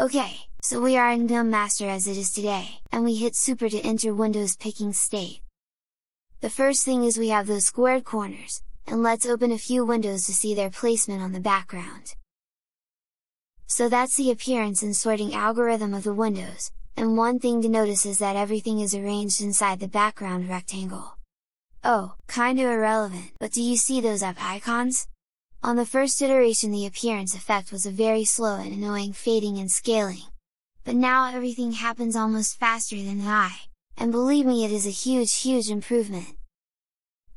Okay, so we are in GNOME Master as it is today, and we hit Super to enter Windows picking state. The first thing is we have those squared corners, and let's open a few windows to see their placement on the background. So that's the appearance and sorting algorithm of the windows, and one thing to notice is that everything is arranged inside the background rectangle. Oh, kinda irrelevant, but do you see those up icons? On the first iteration the appearance effect was a very slow and annoying fading and scaling. But now everything happens almost faster than the eye, and believe me it is a huge huge improvement!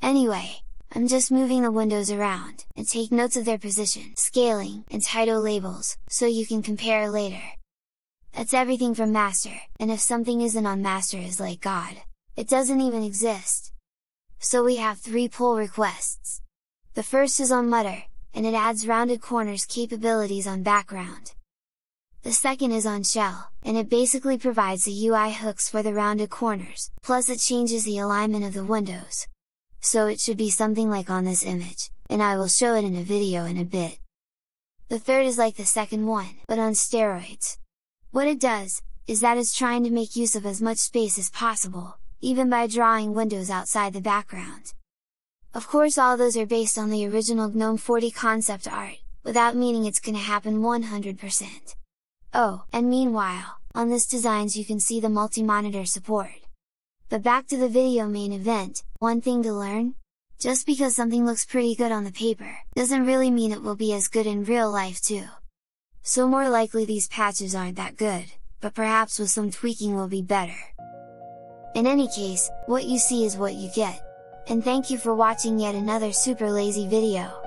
Anyway, I'm just moving the windows around, and take notes of their position, scaling, and title labels, so you can compare later. That's everything from master, and if something isn't on master is like God, it doesn't even exist! So we have three pull requests. The first is on Mutter, and it adds rounded corners capabilities on background. The second is on shell, and it basically provides the UI hooks for the rounded corners, plus it changes the alignment of the windows. So it should be something like on this image, and I will show it in a video in a bit. The third is like the second one, but on steroids. What it does, is that it's trying to make use of as much space as possible, even by drawing windows outside the background. Of course all those are based on the original GNOME 40 concept art, without meaning it's gonna happen 100%. Oh, and meanwhile, on this designs you can see the multi-monitor support. But back to the video main event, one thing to learn? Just because something looks pretty good on the paper, doesn't really mean it will be as good in real life too. So more likely these patches aren't that good, but perhaps with some tweaking will be better. In any case, what you see is what you get and thank you for watching yet another super lazy video.